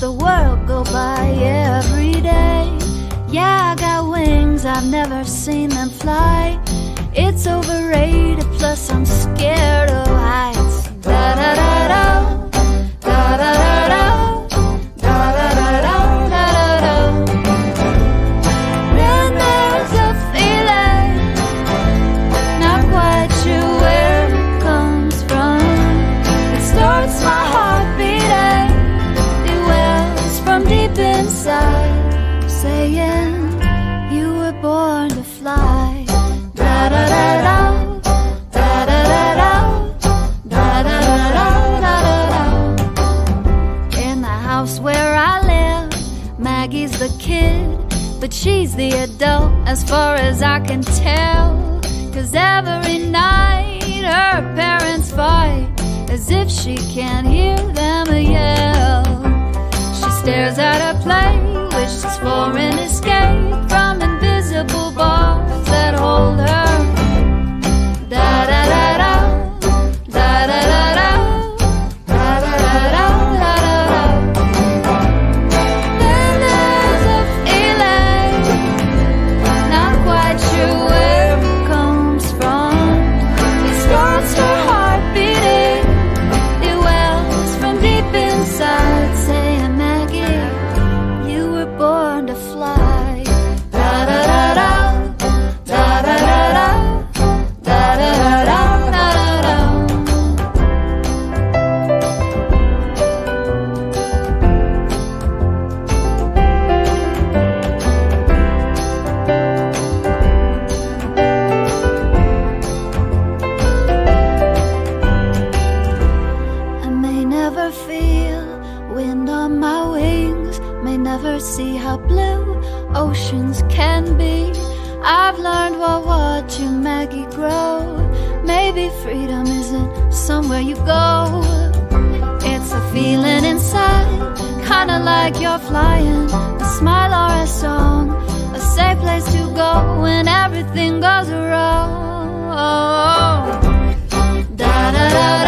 the world go by every day. Yeah, I got wings, I've never seen them fly. It's overrated, plus I'm scared Maggie's the kid, but she's the adult as far as I can tell. Cause every night her parents fight as if she can't hear them yell. She stares at her play, never see how blue oceans can be. I've learned while watching Maggie grow. Maybe freedom isn't somewhere you go, it's a feeling inside, kinda like you're flying. A smile or a song, a safe place to go when everything goes wrong. Da da da.